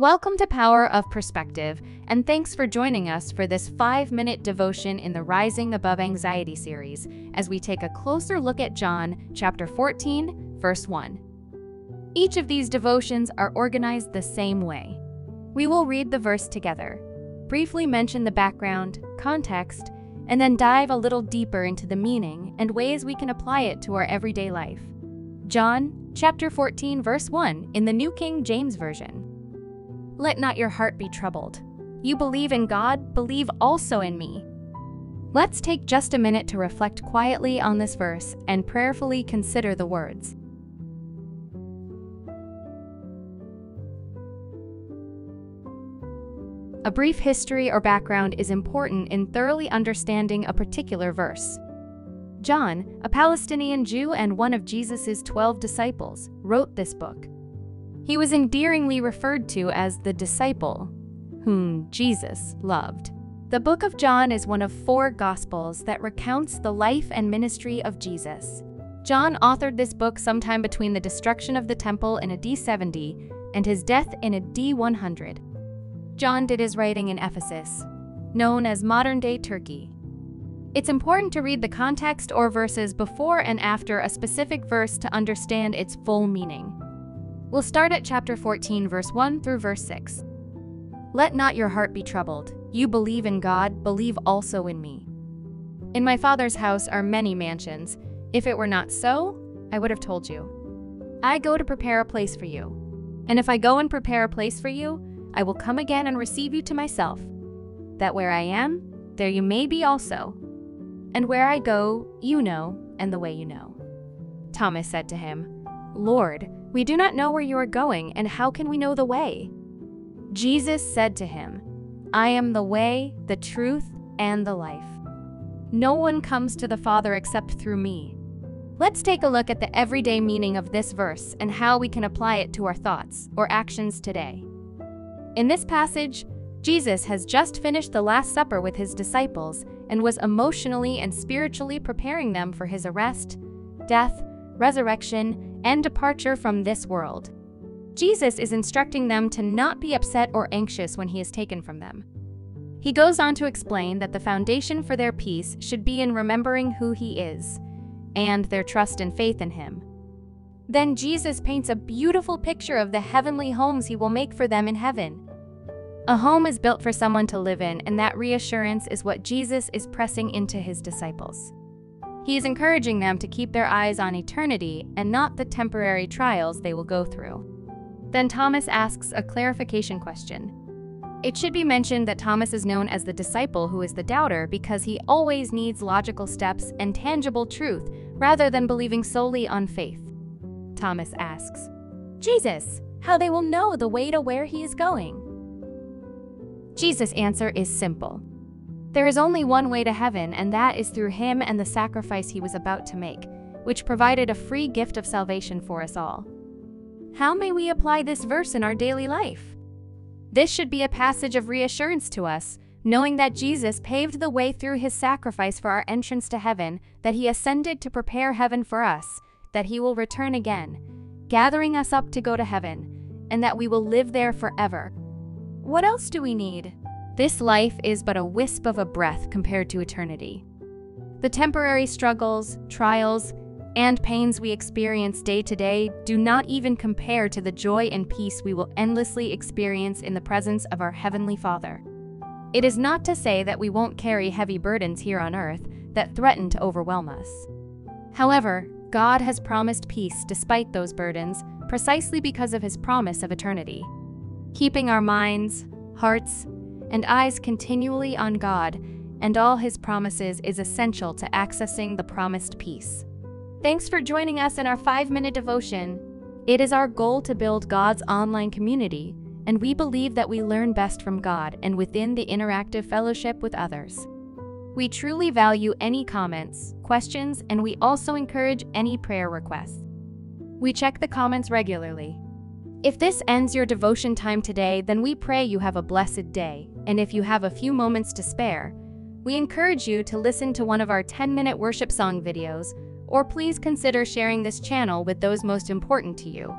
Welcome to Power of Perspective, and thanks for joining us for this five minute devotion in the Rising Above Anxiety series as we take a closer look at John chapter 14, verse 1. Each of these devotions are organized the same way. We will read the verse together, briefly mention the background, context, and then dive a little deeper into the meaning and ways we can apply it to our everyday life. John chapter 14 verse 1 in the New King James Version. Let not your heart be troubled. You believe in God, believe also in me. Let's take just a minute to reflect quietly on this verse and prayerfully consider the words. A brief history or background is important in thoroughly understanding a particular verse. John, a Palestinian Jew and one of Jesus' 12 disciples, wrote this book. He was endearingly referred to as the disciple, whom Jesus loved. The book of John is one of four Gospels that recounts the life and ministry of Jesus. John authored this book sometime between the destruction of the temple in AD 70 and his death in AD 100. John did his writing in Ephesus, known as modern day Turkey. It's important to read the context or verses before and after a specific verse to understand its full meaning. We'll start at chapter 14, verse 1 through verse 6. Let not your heart be troubled. You believe in God, believe also in me. In my Father's house are many mansions. If it were not so, I would have told you. I go to prepare a place for you. And if I go and prepare a place for you, I will come again and receive you to myself, that where I am, there you may be also. And where I go, you know, and the way you know. Thomas said to him, Lord, we do not know where you are going, and how can we know the way? Jesus said to him, I am the way, the truth, and the life. No one comes to the Father except through me. Let's take a look at the everyday meaning of this verse and how we can apply it to our thoughts or actions today. In this passage, Jesus has just finished the Last Supper with his disciples and was emotionally and spiritually preparing them for his arrest, death, resurrection, and departure from this world. Jesus is instructing them to not be upset or anxious when he is taken from them. He goes on to explain that the foundation for their peace should be in remembering who he is and their trust and faith in him. Then Jesus paints a beautiful picture of the heavenly homes he will make for them in heaven. A home is built for someone to live in, and that reassurance is what Jesus is pressing into his disciples. He is encouraging them to keep their eyes on eternity and not the temporary trials they will go through. Then Thomas asks a clarification question. It should be mentioned that Thomas is known as the disciple who is the doubter because he always needs logical steps and tangible truth rather than believing solely on faith. Thomas asks, Jesus, how they will know the way to where he is going? Jesus' answer is simple. There is only one way to heaven, and that is through him and the sacrifice he was about to make, which provided a free gift of salvation for us all. How may we apply this verse in our daily life? This should be a passage of reassurance to us, knowing that Jesus paved the way through his sacrifice for our entrance to heaven, that he ascended to prepare heaven for us, that he will return again, gathering us up to go to heaven, and that we will live there forever. What else do we need? This life is but a wisp of a breath compared to eternity. The temporary struggles, trials, and pains we experience day to day do not even compare to the joy and peace we will endlessly experience in the presence of our Heavenly Father. It is not to say that we won't carry heavy burdens here on earth that threaten to overwhelm us. However, God has promised peace despite those burdens, precisely because of his promise of eternity. Keeping our minds, hearts, and eyes continually on God and all his promises is essential to accessing the promised peace. Thanks for joining us in our five minute devotion. It is our goal to build God's online community, and we believe that we learn best from God and within the interactive fellowship with others. We truly value any comments, questions, and we also encourage any prayer requests. We check the comments regularly. If this ends your devotion time today, then we pray you have a blessed day. And if you have a few moments to spare, we encourage you to listen to one of our 10 minute worship song videos, or please consider sharing this channel with those most important to you.